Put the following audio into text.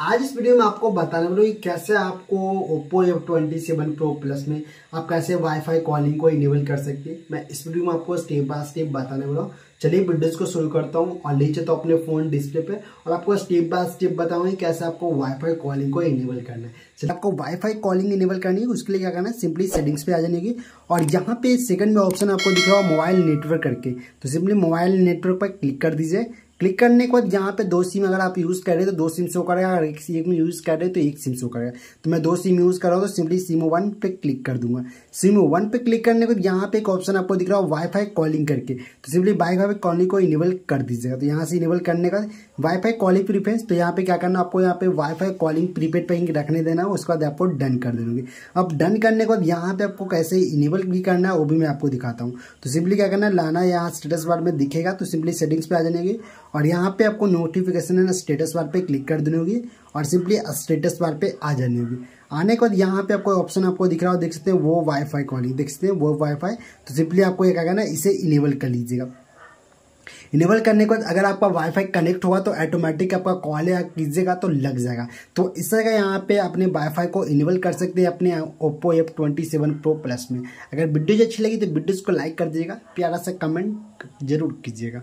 आज इस वीडियो में आपको बताने वाला कैसे आपको Oppo F27 Pro Plus में आप कैसे वाईफाई कॉलिंग को इनेबल कर सकते हैं। मैं इस वीडियो में आपको स्टेप बाय स्टेप बताने वाला हूँ। चलिए वीडियोज़ को शुरू करता हूँ और नीचे तो अपने फ़ोन डिस्प्ले पे और आपको स्टेप बाय स्टेप बताऊँगी कैसे आपको वाईफाई कॉलिंग को इनेबल करना है। चलिए, आपको वाईफाई कॉलिंग इनेबल करनी है, उसके लिए क्या करना है? सिंपली सेटिंग्स पे आ जाने की। और यहाँ पे सेकंड में ऑप्शन आपको दिख रहा है मोबाइल नेटवर्क करके। तो सिंपली मोबाइल नेटवर्क पर क्लिक कर दीजिए। क्लिक करने के बाद यहाँ पे दो सिम अगर आप यूज़ कर रहे हैं तो दो सिम शो करेगा, अगर एक सिम यूज़ कर रहे हैं तो एक सिम शो करेगा। तो मैं दो सिम यूज़ कर रहा हूँ तो सिंपली सिम वन पे क्लिक कर दूँगा। सिम वन पे क्लिक करने के बाद यहाँ पे एक ऑप्शन आपको दिख रहा है वाईफाई कॉलिंग करके। तो सिंपली वाईफाई कॉलिंग को इनेबल कर दीजिएगा। तो यहाँ से इनेबल करने का वाईफाई कॉलिंग प्रीफेंस तो यहाँ पे क्या करना आपको यहाँ पे वाईफाई कॉलिंग प्रीपेड पे रखने देना उसके बाद आपको डन कर देंगे अब डन करने के बाद यहाँ पे आपको कैसे इनेबल भी करना है, वो भी मैं आपको दिखाता हूँ। तो सिंपली क्या करना है, लाना यहाँ स्टेटस बार में दिखेगा तो सिंपली सेटिंग्स पे आ जाएँगे और यहाँ पे आपको नोटिफिकेशन है ना स्टेटस बार पे क्लिक कर देनी होगी और सिंपली स्टेटस बार पे आ जानी होगी। आने के बाद यहाँ पे आपको ऑप्शन आपको दिख रहा हो, देख सकते हैं वो वाईफाई कॉलिंग देख सकते हैं वो वाईफाई तो सिंपली आपको ये क्या है, इसे इनेबल कर लीजिएगा। इनेबल करने के बाद अगर आपका वाईफाई कनेक्ट होगा तो ऑटोमेटिक आपका कॉल या कीजिएगा तो लग जाएगा। तो इस तरह यहाँ पे अपने वाईफाई को इनेबल कर सकते हैं अपने Oppo F twenty seven pro plus में। अगर वीडियोज़ अच्छी लगी तो वीडियोज़ को लाइक कर दीजिएगा, प्यारा सा कमेंट ज़रूर कीजिएगा।